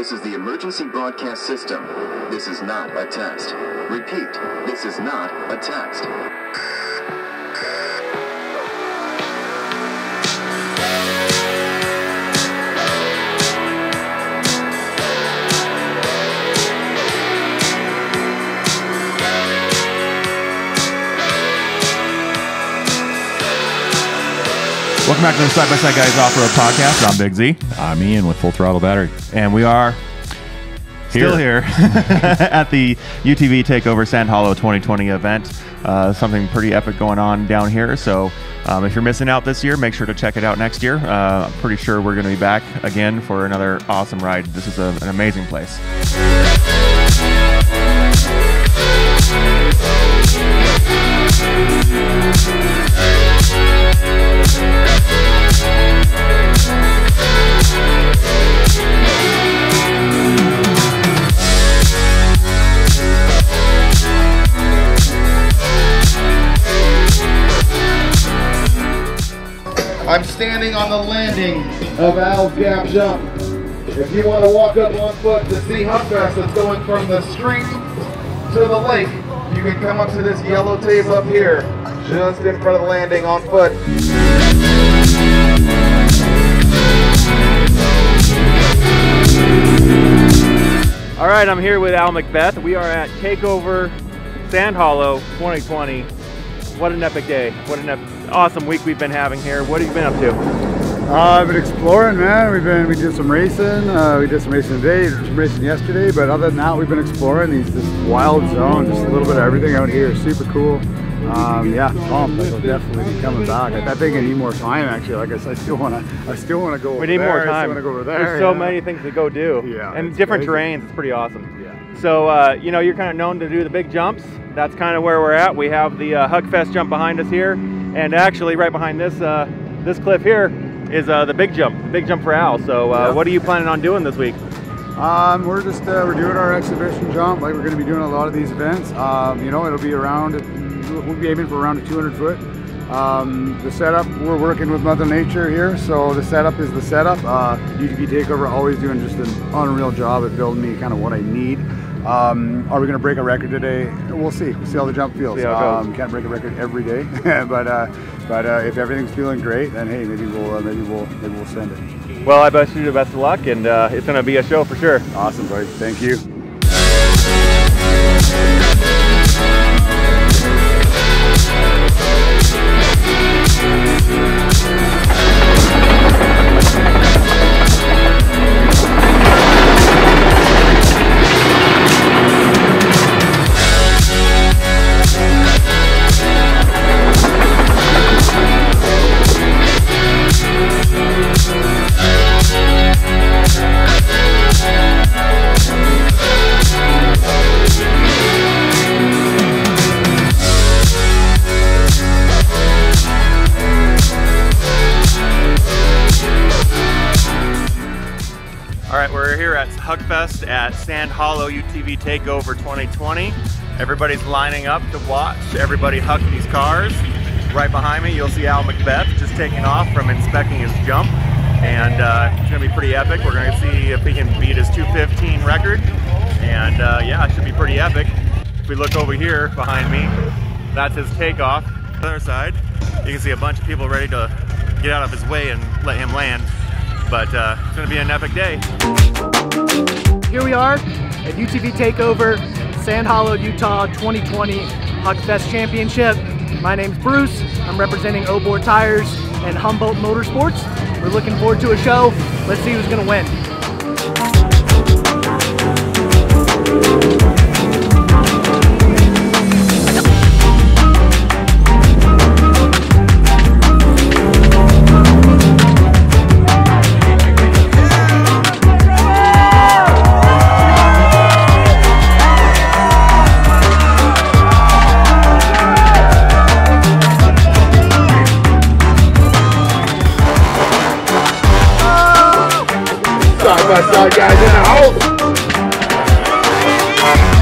This is the emergency broadcast system. This is not a test. Repeat, this is not a test. Welcome back to the Side by Side Guys Off Road Podcast. I'm Big Z, I'm Ian with Full Throttle Battery. and we are still here at the UTV Takeover Sand Hollow 2020 event. Uh, something pretty epic going on down here. So, um, if you're missing out this year, make sure to check it out next year. Uh, I'm pretty sure we're going to be back again for another awesome ride. This is a, an amazing place. Standing on the landing of Al's Gap Jump. If you want to walk up on foot to see Huckfest that's going from the street to the lake, you can come up to this yellow tape up here, just in front of the landing on foot. All right, I'm here with Al McBeth. We are at Takeover Sand Hollow 2020. What an epic day. What an ep- awesome week we've been having here. What have you been up to? Uh, I've been exploring, man. We've been we did some racing. Uh, we did some racing today, did some racing yesterday. But other than that, we've been exploring these this wild zone, just a little bit of everything out here. Super cool. Um, yeah, pumped. I'll definitely be coming back. I, I think I need more time. Actually, like I said, I still want to. I still want to go. We over need there. more I time. want to go over there. There's so yeah. many things to go do. Yeah, And different crazy. terrains. It's pretty awesome. Yeah. So, uh, you know, you're kind of known to do the big jumps. That's kind of where we're at. We have the uh, Huckfest jump behind us here. And actually, right behind this uh, this cliff here is uh, the big jump, the big jump for Al. So, uh, Yeah. what are you planning on doing this week? Um, we're just uh, we're doing our exhibition jump. Like we're going to be doing a lot of these events. Um, you know, it'll be around. We'll be aiming for around a 200 foot. Um, the setup we're working with Mother Nature here, so the setup is the setup. Uh, UTV Takeover always doing just an unreal job at building me kind of what I need. Um, are we going to break a record today? We'll see. We'll see how the jump feels. See how it goes. Um, can't break a record every day, but uh, but uh, if everything's feeling great, then hey, maybe we'll uh, maybe we'll maybe we'll send it. Well, I wish you the best of luck, and uh, it's going to be a show for sure. Awesome, buddy. Thank you. Huckfest at Sand Hollow UTV Takeover 2020. Everybody's lining up to watch everybody huck these cars. Right behind me, you'll see Al McBeth just taking off from inspecting his jump. And uh, it's going to be pretty epic. We're going to see if he can beat his 215 record. And uh, yeah, it should be pretty epic. If we look over here behind me, that's his takeoff. The other side, you can see a bunch of people ready to get out of his way and let him land. But uh, it's going to be an epic day. Here we are at UTV Takeover, Sand Hollow, Utah 2020 Huckfest Championship. My name's Bruce. I'm representing Obor Tires and Humboldt Motorsports. We're looking forward to a show. Let's see who's gonna win. Side by side guys in the house.